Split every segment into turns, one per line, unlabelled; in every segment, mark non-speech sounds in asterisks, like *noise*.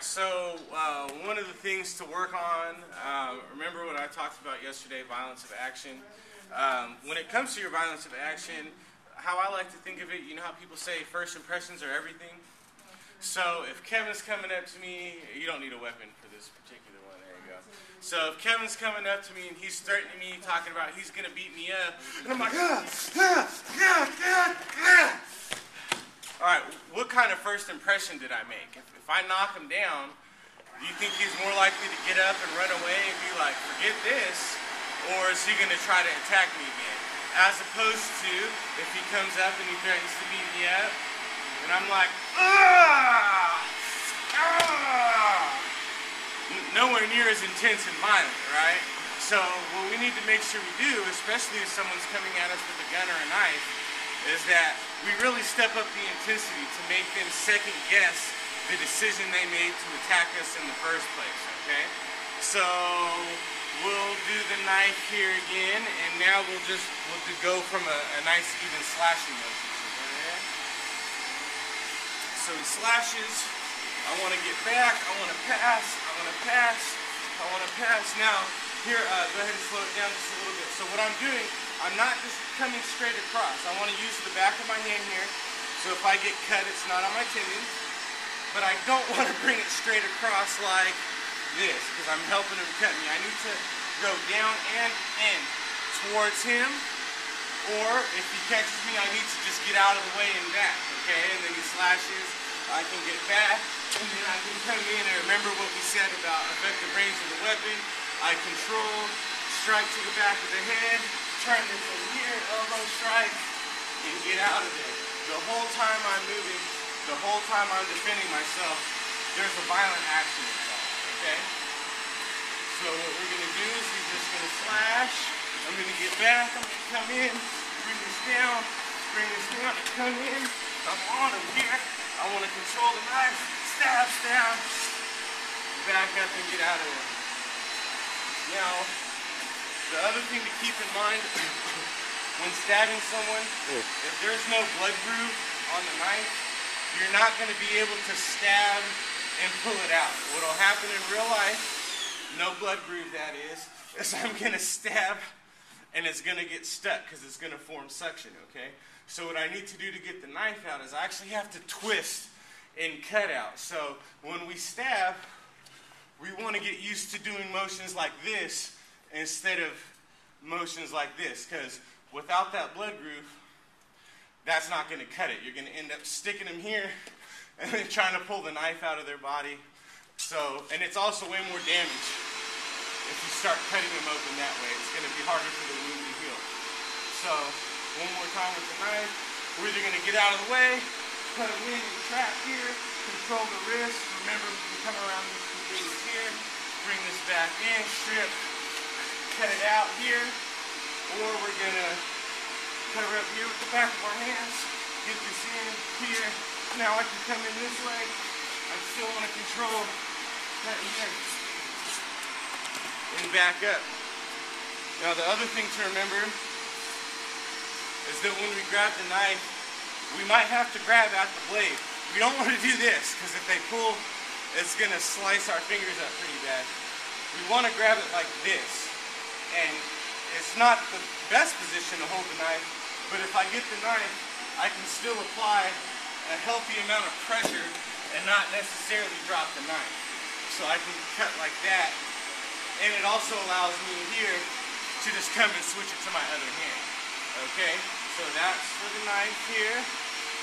right, so uh, one of the things to work on, uh, remember what I talked about yesterday, violence of action. Um, when it comes to your violence of action, how I like to think of it, you know how people say first impressions are everything? So if Kevin's coming up to me, you don't need a weapon for this particular one, there you go. So if Kevin's coming up to me and he's threatening me, talking about he's going to beat me up, and I'm like, ah, ah, ah, ah, ah. What kind of first impression did I make? If, if I knock him down, do you think he's more likely to get up and run away and be like, forget this? Or is he going to try to attack me again? As opposed to if he comes up and he threatens to beat me up, and I'm like, ah. Nowhere near as intense and violent, right? So what we need to make sure we do, especially if someone's coming at us with a gun or a knife, is that we really step up the intensity to make them second guess the decision they made to attack us in the first place, okay? So we'll do the knife here again, and now we'll just we'll go from a, a nice even slashing motion. So he slashes, I want to get back, I want to pass, I want to pass, I want to pass. Now, here, uh, go ahead and slow it down just a little bit. So what I'm doing, I'm not just coming straight across. I want to use the back of my hand here. So if I get cut, it's not on my tendons. But I don't *laughs* want to bring it straight across like this because I'm helping him cut me. I need to go down and in towards him. Or if he catches me, I need to just get out of the way and back, okay? And then he slashes, I can get back, and then I can come in and remember what we said about effective range of the weapon. I control, strike to the back of the head, turn this in here, elbow strike, and get out of there. The whole time I'm moving, the whole time I'm defending myself, there's a violent action involved, okay? So what we're gonna do is we're just gonna slash, I'm gonna get back, I'm gonna come in, bring this down, bring this down, come in, I'm on him here, I wanna control the knife, stabs down, back up and get out of there. Now, the other thing to keep in mind when stabbing someone, mm. if there's no blood groove on the knife, you're not going to be able to stab and pull it out. What will happen in real life, no blood groove that is, is I'm going to stab and it's going to get stuck because it's going to form suction, okay? So what I need to do to get the knife out is I actually have to twist and cut out. So when we stab, we want to get used to doing motions like this instead of motions like this because without that blood groove, that's not going to cut it. You're going to end up sticking them here *laughs* and then trying to pull the knife out of their body. So, and it's also way more damage if you start cutting them open that way. It's going to be harder for the wound to heal. So, one more time with the knife. We're either going to get out of the way, cut them in, trap here, control the wrist. Remember, we come around this here, bring this back in, strip, cut it out here, or we're gonna cover up here with the back of our hands, get this in here. Now I can come in this way. I still want to control that here and back up. Now the other thing to remember is that when we grab the knife, we might have to grab at the blade. We don't want to do this because if they pull, it's going to slice our fingers up pretty bad. We want to grab it like this and it's not the best position to hold the knife, but if I get the knife, I can still apply a healthy amount of pressure and not necessarily drop the knife. So I can cut like that, and it also allows me here to just come and switch it to my other hand. Okay, so that's for the knife here,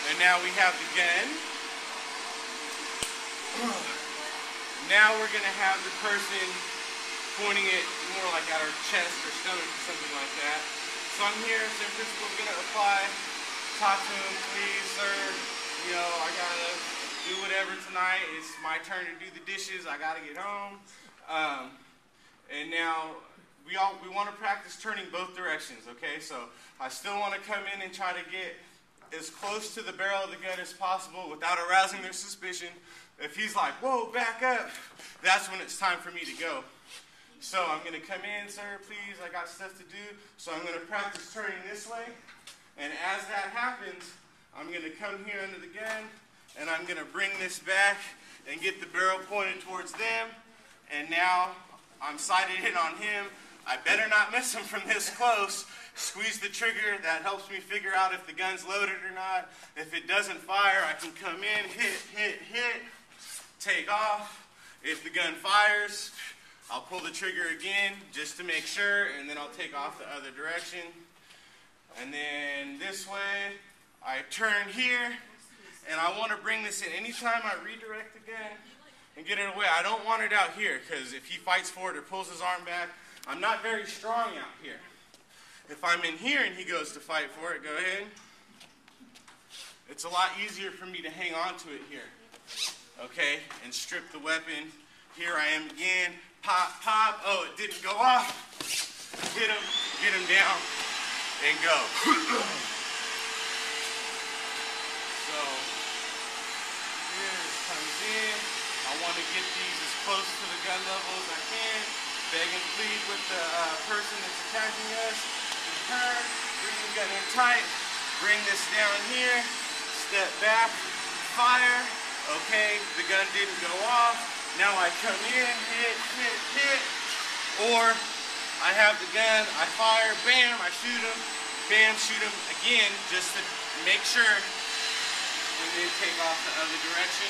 and now we have the gun. *clears throat* Now we're gonna have the person pointing it more like at her chest or stomach or something like that. So I'm here, St. Principle's gonna apply, talk to him, please, sir, you know, I gotta do whatever tonight. It's my turn to do the dishes, I gotta get home. Um, and now we all we want to practice turning both directions, okay? So I still want to come in and try to get as close to the barrel of the gun as possible without arousing their suspicion. If he's like, whoa, back up, that's when it's time for me to go. So I'm going to come in, sir, please. I got stuff to do. So I'm going to practice turning this way. And as that happens, I'm going to come here under the gun, and I'm going to bring this back and get the barrel pointed towards them. And now I'm sighted in on him. I better not miss him from this close. Squeeze the trigger. That helps me figure out if the gun's loaded or not. If it doesn't fire, I can come in, hit, hit, hit, take off. If the gun fires, I'll pull the trigger again just to make sure, and then I'll take off the other direction. And then this way, I turn here, and I want to bring this in. Anytime I redirect gun and get it away, I don't want it out here, because if he fights for it or pulls his arm back, I'm not very strong out here. If I'm in here and he goes to fight for it, go ahead. It's a lot easier for me to hang on to it here. Okay, and strip the weapon. Here I am again. Pop, pop. Oh, it didn't go off. Get him, get him down, and go. *clears throat* so, here it comes in. I want to get these as close to the gun level as I can. Beg and plead with the uh, person that's attacking us. Turn, bring the gun in tight. Bring this down here. Step back. Fire. Okay, the gun didn't go off. Now I come in, hit, hit, hit. Or I have the gun, I fire, bam, I shoot him, bam, shoot him again just to make sure and then take off the other direction.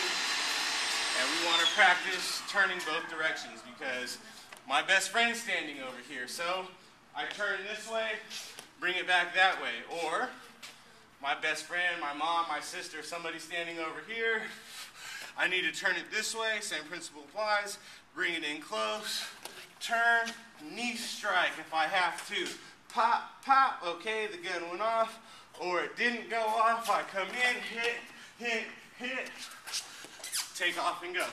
And we want to practice turning both directions because my best friend's standing over here. So I turn this way, bring it back that way. Or my best friend, my mom, my sister, somebody standing over here. I need to turn it this way, same principle applies. Bring it in close, turn, knee strike if I have to. Pop, pop, okay, the gun went off, or it didn't go off. I come in, hit, hit, hit, take off and go.